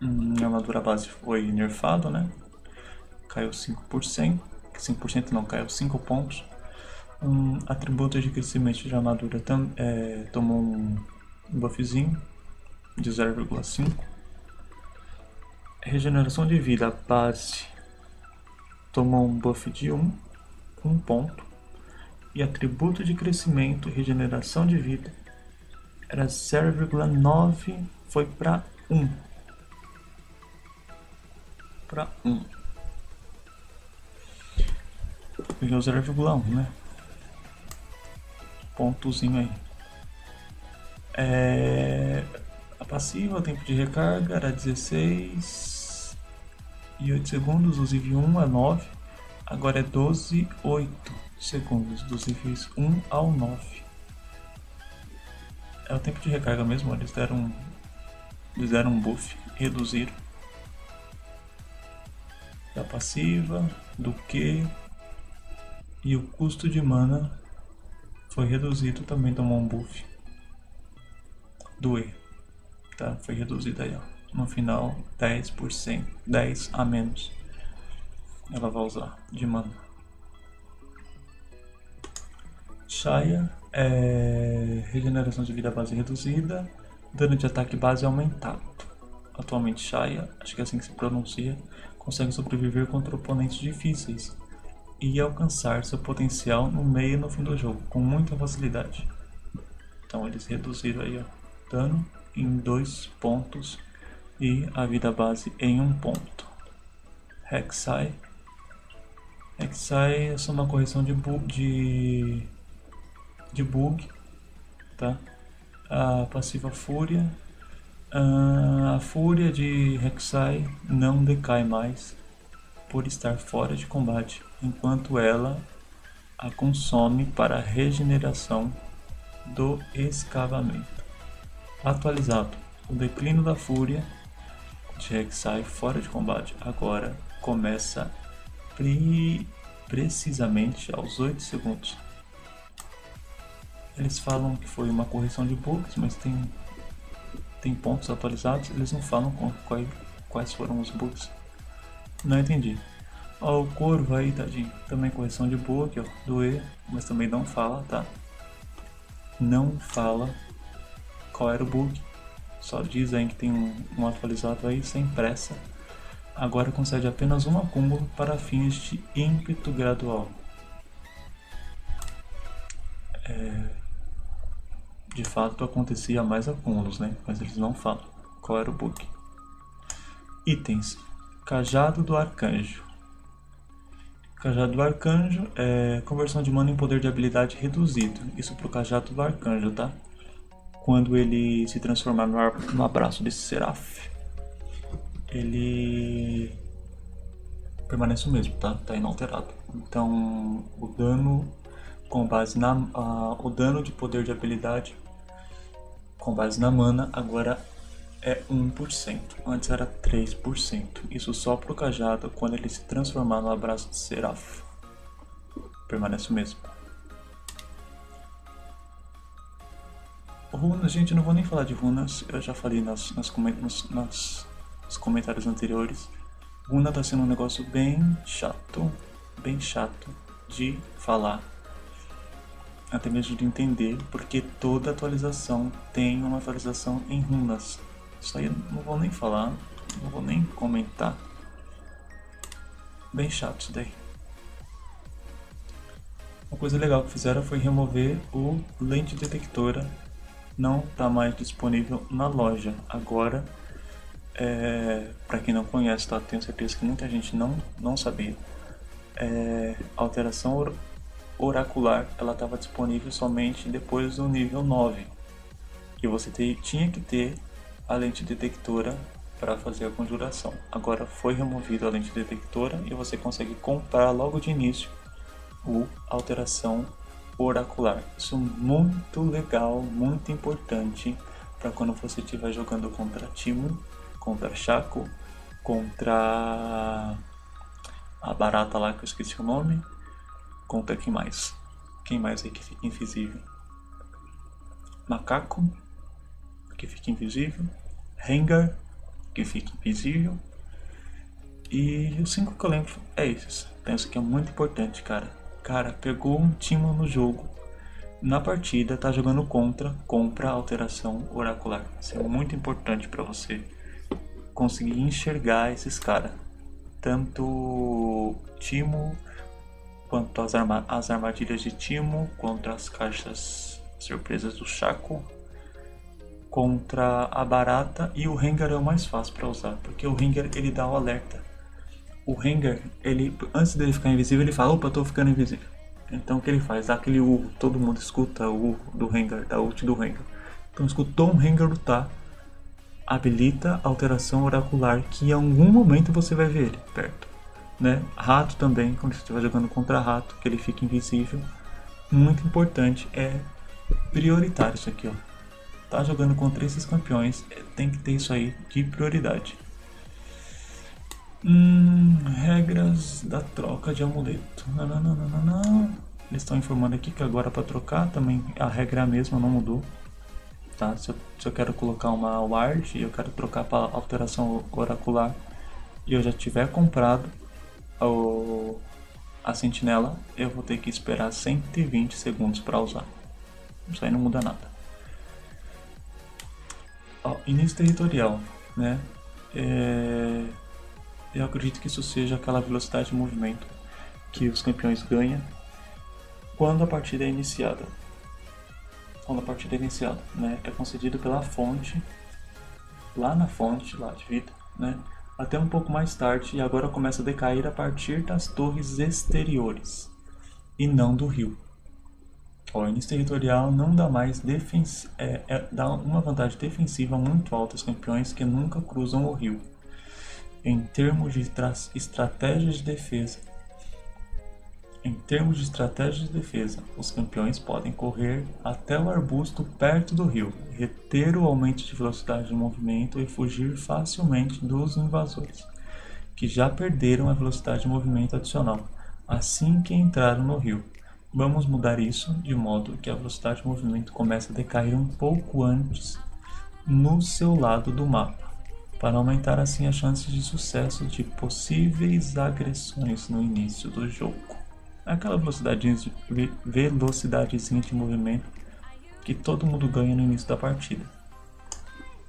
Hum, a armadura base foi nerfado, né? Caiu 5%. 5% não, caiu 5 pontos. Um atributo de crescimento de armadura tam, é, tomou um buffzinho de 0,5. Regeneração de vida base tomou um buff de 1, 1 ponto. E atributo de crescimento regeneração de vida era 0,9, foi para 1. Para 1. Ganhou 0,1, né? Pontozinho aí. É... A passiva, o tempo de recarga era 16 e 8 segundos, os IV 1 a 9, agora é 12 8 segundos, dos IVs 1 ao 9. É o tempo de recarga mesmo, eles deram, eles deram um buff, reduziram. Da passiva, do que e o custo de mana foi reduzido, também tomou um buff do E. Tá? Foi reduzido aí, ó. No final, 10%, 10 a menos. Ela vai usar de mana. Shaya é regeneração de vida base reduzida, dano de ataque base aumentado. Atualmente Shaya, acho que é assim que se pronuncia, consegue sobreviver contra oponentes difíceis e alcançar seu potencial no meio e no fim do jogo, com muita facilidade. Então eles reduziram aí ó, dano em dois pontos e a vida base em um ponto. Rek'Sai Rek'Sai é só uma correção de, bu de, de bug, tá? A passiva Fúria. Uh, a Fúria de Rek'Sai não decai mais por estar fora de combate, enquanto ela a consome para a regeneração do escavamento. Atualizado. O declínio da fúria de Rek'Sai fora de combate agora começa pre precisamente aos 8 segundos. Eles falam que foi uma correção de bugs, mas tem, tem pontos atualizados, eles não falam quais, quais foram os bugs. Não entendi. Ó, o corvo aí, tadinho. Também correção de bug, ó, do E, mas também não fala, tá? Não fala qual era o bug. Só diz aí que tem um, um atualizado aí sem pressa. Agora concede apenas um acúmulo para fins de ímpeto gradual. É, de fato acontecia mais acúmulos, né? Mas eles não falam qual era o bug. Itens Cajado do Arcanjo. Cajado do Arcanjo é conversão de mana em poder de habilidade reduzido. Isso pro Cajado do Arcanjo, tá? Quando ele se transformar no, abraço desse Seraph, ele permanece o mesmo, tá? Tá inalterado. Então, o dano com base na o dano de poder de habilidade com base na mana agora é 1%, antes era 3%. Isso só pro cajado quando ele se transformar no abraço de Seraph. Permanece o mesmo. Runas, gente, não vou nem falar de runas, eu já falei nas, nas, nos, nas, nos comentários anteriores. Runa tá sendo um negócio bem chato, bem chato de falar, até mesmo de entender, porque toda atualização tem uma atualização em runas. Isso aí eu não vou nem falar, não vou nem comentar. Bem chato isso daí. Uma coisa legal que fizeram foi remover o lente detectora. Não está mais disponível na loja. Agora, é, para quem não conhece, tá? tenho certeza que muita gente não, não sabia. É, alteração oracular ela estava disponível somente depois do nível 9. E você te, tinha que ter a lente detectora para fazer a conjuração. Agora foi removida a lente detectora e você consegue comprar logo de início o alteração oracular. Isso é muito legal, muito importante para quando você estiver jogando contra Timo, contra Chaco contra a barata lá que eu esqueci o nome. Contra quem mais? Quem mais aí que fica invisível? Macaco, que fica invisível. Rengar, que fica invisível. E os cinco que eu lembro é esses. Isso aqui é muito importante, cara. Cara, pegou um time no jogo. Na partida, tá jogando contra, compra alteração oracular. Isso é muito importante para você conseguir enxergar esses caras. Tanto Timo, quanto as, arma as armadilhas de Timo, contra as caixas surpresas do Chaco, contra a Barata e o Rengar é o mais fácil para usar, porque o Rengar ele dá o alerta. O Rengar, ele, antes dele ficar invisível, ele fala, opa, tô ficando invisível. Então o que ele faz? Dá aquele urro, todo mundo escuta o urro do Rengar, da ult do Rengar. Então escutou um Rengar lutar, habilita a alteração oracular, que em algum momento você vai ver ele perto. Né? Rato também, quando você estiver jogando contra rato, que ele fica invisível. Muito importante, é prioritário isso aqui, ó. Tá jogando contra esses campeões, é, tem que ter isso aí de prioridade. Hum, regras da troca de amuleto. Não. Eles estão informando aqui que agora para trocar também a regra é a mesma, não mudou. Tá? Se, eu, se eu quero colocar uma ward e eu quero trocar para alteração oracular e eu já tiver comprado o, a sentinela, eu vou ter que esperar 120 segundos para usar. Isso aí não muda nada. Ó, início territorial, né? É, eu acredito que isso seja aquela velocidade de movimento que os campeões ganham quando a partida é iniciada quando a partida é iniciada, né? É concedido pela fonte, lá na fonte lá de vida, né? Até um pouco mais tarde e agora começa a decair a partir das torres exteriores e não do rio. O início territorial não dá mais defens é, é, dá uma vantagem defensiva muito alta aos campeões que nunca cruzam o rio. Em termos de estratégias de defesa, em termos de estratégia de defesa, os campeões podem correr até o arbusto perto do rio, reter o aumento de velocidade de movimento e fugir facilmente dos invasores, que já perderam a velocidade de movimento adicional assim que entraram no rio. Vamos mudar isso de modo que a velocidade de movimento comece a decair um pouco antes no seu lado do mapa, para aumentar assim as chances de sucesso de possíveis agressões no início do jogo aquela velocidade, velocidadezinha de movimento que todo mundo ganha no início da partida.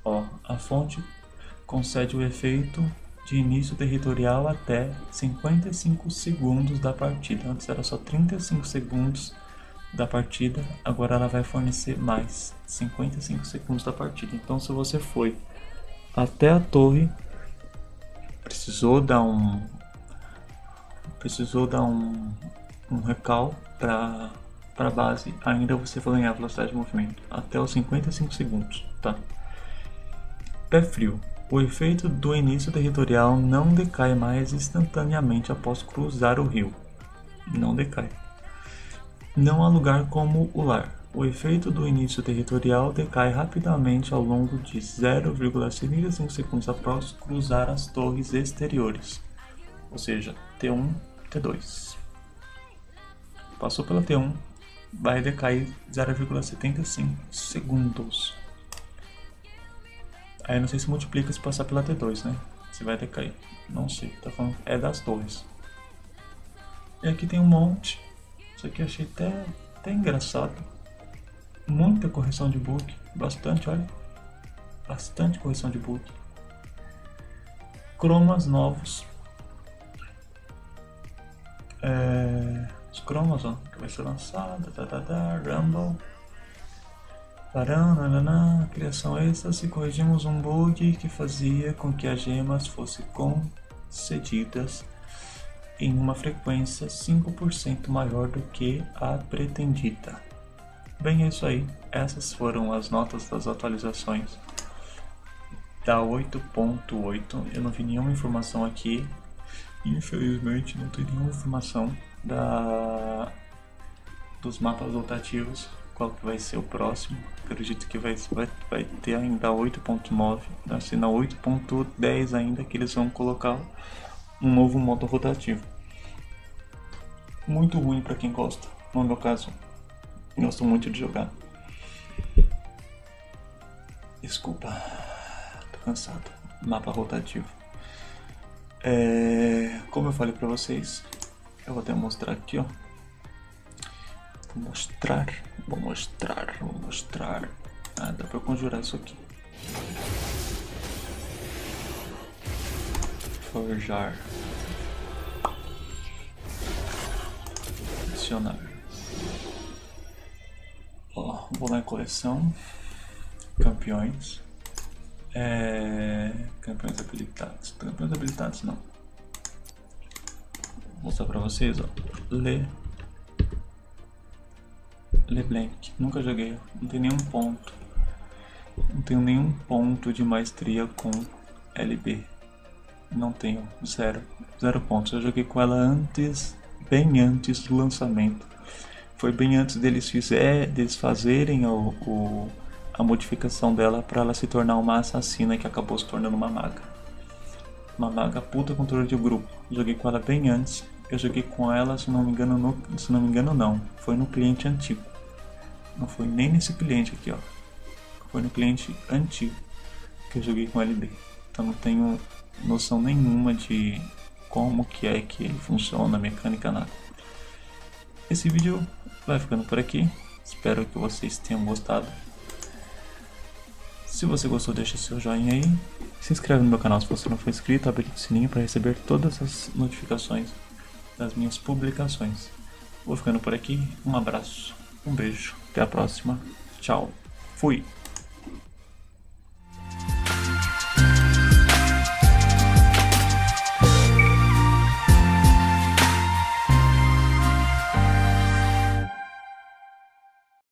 Ó, a fonte concede o efeito de início territorial até 55 segundos da partida. Antes era só 35 segundos da partida, agora ela vai fornecer mais 55 segundos da partida. Então, se você foi até a torre, precisou dar um precisou dar um, um recal para para base, ainda você vai ganhar velocidade de movimento até os 55 segundos, tá? Pé frio. O efeito do início territorial não decai mais instantaneamente após cruzar o rio. Não decai. Não há lugar como o lar. O efeito do início territorial decai rapidamente ao longo de 0,55 segundos após cruzar as torres exteriores, ou seja, T1, T2 passou pela T1, vai decair 0,75 segundos. Aí não sei se multiplica se passar pela T2, né? Se vai decair. Não sei, tá falando é das torres. E aqui tem um monte. Isso aqui eu achei até, até engraçado. Muita correção de bug. Bastante, olha. Bastante correção de bug. Cromas novos. É os cromos, ó, que vai ser lançado, tá, tá, tá, Rumble. Paranana, criação extra se corrigimos um bug que fazia com que as gemas fossem concedidas em uma frequência 5% maior do que a pretendida. Bem, é isso aí. Essas foram as notas das atualizações da 8.8. Eu não vi nenhuma informação aqui. Infelizmente, não tem nenhuma informação da, dos mapas rotativos qual que vai ser o próximo. Acredito que vai, vai, vai ter ainda 8.9, assim na 8.10 ainda que eles vão colocar um novo modo rotativo. Muito ruim para quem gosta, no meu caso, gosto muito de jogar. Desculpa, tô cansado. Mapa rotativo. É, como eu falei para vocês, eu vou até mostrar aqui, ó. Vou mostrar, vou mostrar, vou mostrar. Ah, dá pra conjurar isso aqui. Forjar. Adicionar. Ó, vou lá em coleção. Campeões. É... Campeões habilitados. Campeões habilitados não. Vou mostrar pra vocês, ó. Le LeBlanc. Nunca joguei. Não tem nenhum ponto. Não tenho nenhum ponto de maestria com LB. Não tenho. Zero. Zero pontos. Eu joguei com ela antes, bem antes do lançamento. Foi bem antes deles, fizer, deles fazerem o, o a modificação dela para ela se tornar uma assassina que acabou se tornando uma maga. Uma maga puta controle de grupo. Joguei com ela bem antes. Eu joguei com ela, se não me engano, no, se não me engano não. Foi no cliente antigo. Não foi nem nesse cliente aqui, ó. Foi no cliente antigo que eu joguei com LD. Então não tenho noção nenhuma de como que é que ele funciona, mecânica nada. Esse vídeo vai ficando por aqui. Espero que vocês tenham gostado. Se você gostou, deixa seu joinha aí. Se inscreve no meu canal se você não for inscrito, abre o sininho para receber todas as notificações das minhas publicações. Vou ficando por aqui. Um abraço, um beijo, até a próxima. Tchau. Fui.